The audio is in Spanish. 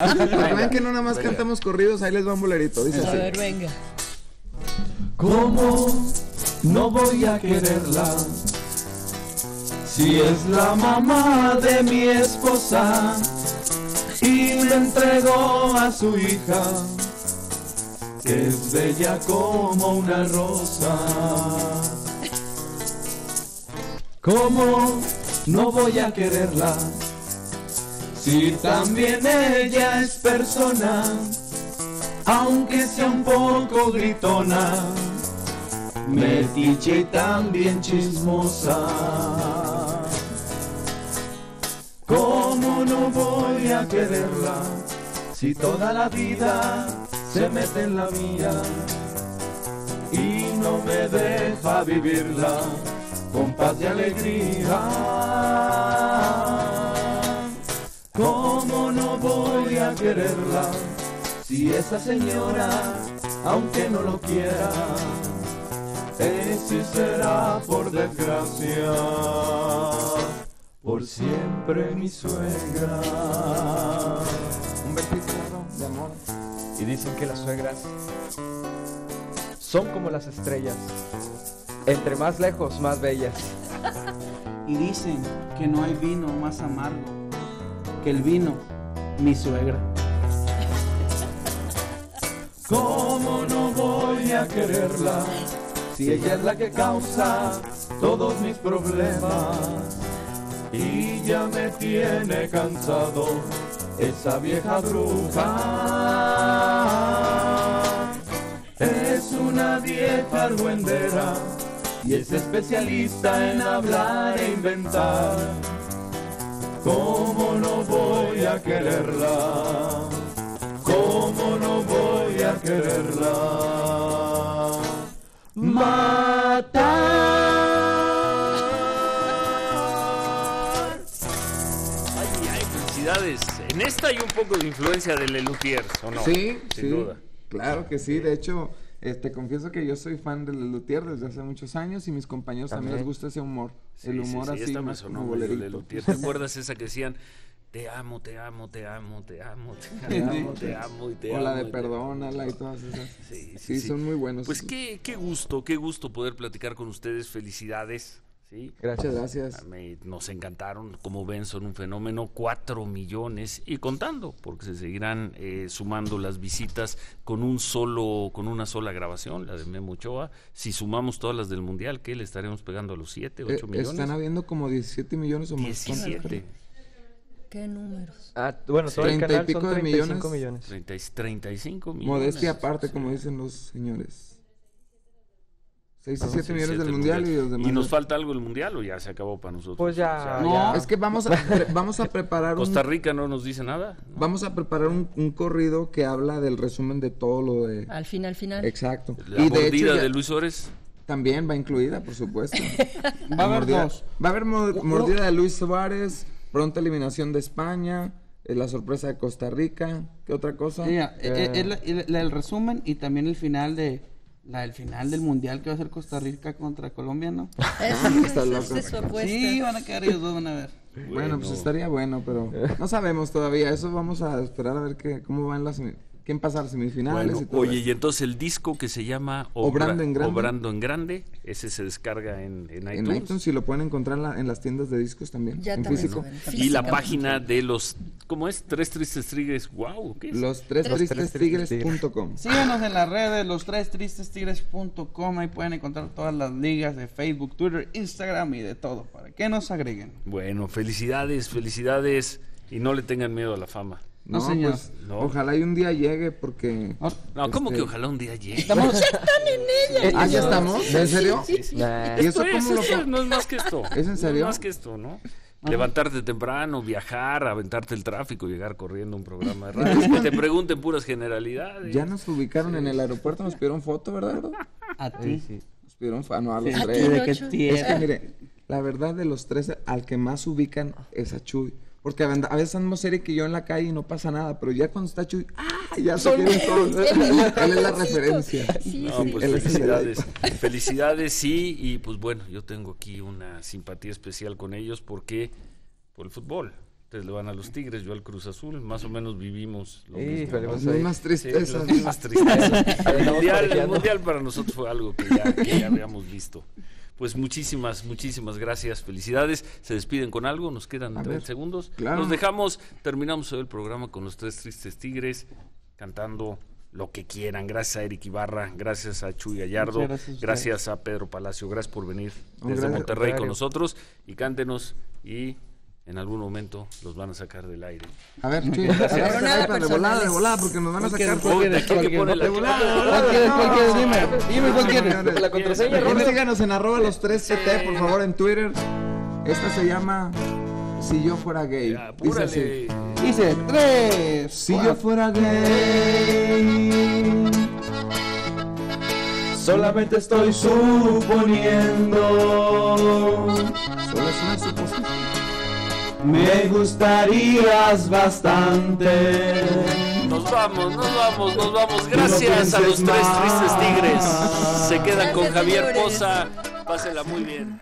Porque ven que no nada más cantamos corridos, ahí les va un bolerito. Dice A así. ver, venga. ¿Cómo no voy a quererla? Si es la mamá de mi esposa y me entregó a su hija, que es bella como una rosa. ¿Cómo no voy a quererla? Si también ella es persona, aunque sea un poco gritona, metiche y también chismosa. ¿Cómo no voy a quererla si toda la vida se mete en la mía y no me deja vivirla con paz y alegría? Quererla si esa señora, aunque no lo quiera, ese será por desgracia, por siempre mi suegra? Un besito de amor. Y dicen que las suegras son como las estrellas. Entre más lejos, más bellas. Y dicen que no hay vino más amargo que el vino, mi suegra. ¿Cómo no voy a quererla si ella es la que causa todos mis problemas? Y ya me tiene cansado esa vieja bruja. Es una vieja argüendera y es especialista en hablar e inventar. ¿Cómo no voy a quererla? ¿Cómo no quererla? Matar. Ay, ay, felicidades. En esta hay un poco de influencia de Lelutier, ¿o no? Sí, sin sí. duda. Claro que sí. De hecho, eh, te confieso que yo soy fan de Lelutier desde hace muchos años y mis compañeros también, les gusta ese humor. Sí, el humor sí, así esta me más sonó como medio bolerito. ¿Te acuerdas esa que decían? Te amo, te amo, te amo, te amo, te amo, te amo y te o amo. la de perdónala y todas esas. Sí, sí, Sí, sí. son muy buenos. Pues qué, qué gusto, qué gusto poder platicar con ustedes. Felicidades. ¿sí? Muchas gracias. Me- nos encantaron, como ven, son un fenómeno, cuatro millones y contando, porque se seguirán eh, sumando las visitas con un solo, con una sola grabación, la de Memo Ochoa. Si sumamos todas las del mundial, ¿qué le estaremos pegando a los siete, Eh, ocho millones? están habiendo como 17 millones o más. 17, ¿Qué números? Ah, bueno, todo el 30 y canal pico son de 35 millones. millones. 30 y 35 millones. Modestia aparte, Sí. como dicen los señores. 6 y Sí, 7 millones del mundial, y los demás. ¿Y nos de- falta algo el mundial o ya se acabó para nosotros? Pues ya, O sea, No, Es que vamos a, pre- vamos a preparar un, Costa Rica no nos dice nada. ¿no? vamos a preparar un, un corrido que habla del resumen de todo lo de Al fin, al final. exacto. La y de hecho mordida ya- de Luis Suárez. también va incluida, por supuesto. Va a haber Mordida- dos. Va a haber mordida de Luis Suárez, pronta eliminación de España, eh, la sorpresa de Costa Rica, ¿qué otra cosa? Mira, eh, eh, es la- el, resumen y también el final de la del final del mundial que va a ser Costa Rica contra Colombia, ¿no? Loco. es su apuesta. Sí, van a quedar ellos dos, van a ver. Bueno, pues estaría bueno, pero no sabemos todavía. Eso vamos a esperar a ver qué, cómo van las quién pasa a las semifinales Bueno, y todo oye, eso. y entonces el disco que se llama Obrando en Grande. Obrando en Grande, ese se descarga en, en en iTunes. iTunes y lo pueden encontrar en, la- en las tiendas de discos también, Ya en también físico. Y la página de los, ¿cómo es? Tres Tristes Tigres, wow, ¿qué es? Los tres tres tristes tigres.com. Síganos en las redes, los tres tristes tigres.com, ahí pueden encontrar todas las ligas de Facebook, Twitter, Instagram y de todo, para que nos agreguen. Bueno, felicidades, felicidades y no le tengan miedo a la fama. No, No, señor. pues, No. ojalá y un día llegue porque... No, No, ¿cómo Este- que ojalá un día llegue? Estamos, Ah, ¿ya estamos? ¿En serio? Nah. ¿Y Esto eso es, cómo lo esto po- es- no es más que esto. ¿Es en serio? No es más que esto, ¿no? Levantarte temprano, viajar, aventarte el tráfico, llegar corriendo a un programa de radio. Es que te pregunten puras generalidades. Ya nos ubicaron en el aeropuerto, nos pidieron foto, ¿verdad? A ti. Nos pidieron foto, no, a los Sí. tres. ¿De qué Ocho. Es que mire, la verdad de los tres, al que más ubican es a Chuy. Porque a veces andamos Eric y yo en la calle y no pasa nada, pero ya cuando está Chuy, ¡ah! Ya se quieren todos. Él es la referencia. Sí, No, sí. pues él es el felicidades. felicidades, sí. Y pues bueno, yo tengo aquí una simpatía especial con ellos porque por el fútbol. Ustedes le van a los Tigres, yo al Cruz Azul. Más o menos vivimos lo Híjole, mismo. pues, Las mismas Sí, tristezas. las mismas tristezas. El mundial, el mundial para nosotros fue algo que ya, que ya habíamos visto. Pues muchísimas, muchísimas gracias, felicidades. Se despiden con algo, nos quedan A 30 ver, segundos. claro. Nos dejamos, terminamos hoy el programa con los tres tristes tigres cantando lo que quieran. Gracias a Eric Ibarra, gracias a Chuy Gallardo, gracias a ustedes. gracias a Pedro Palacio, gracias por venir desde gracias, Monterrey con nosotros y cántenos y en algún momento los van a sacar del aire. A ver, Chuy, a ver, de volada, de volada, porque nos van a ¿Cuál quieres? sacar. La- De volada, de ¿Cuál volada. ¿Cuál quieres? Dime, dime cuál quieres. La contraseña, síganos en arroba los 3CT, por favor, en Twitter. Esta se llama Si yo fuera gay. Dice así. Dice, tres. Si yo fuera gay. Solamente estoy suponiendo. Solo es una suposición. Me gustarías bastante. Nos vamos, nos vamos, nos vamos. Gracias a los tres tristes tigres. Se quedan con Javier señores. Poza. Pásenla muy bien.